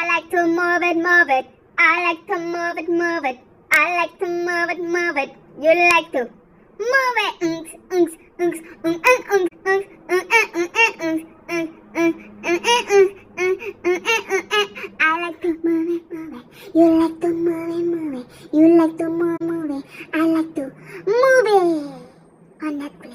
I like to move it, move it. I like to move it, move it. I like to move it, move it. You like to move it. Unks, unks, unks, unks, unks, unks, unks, unks, unks, I like to move it, move it. You like to move it, move it. You like to move, move it. I like to move it on that.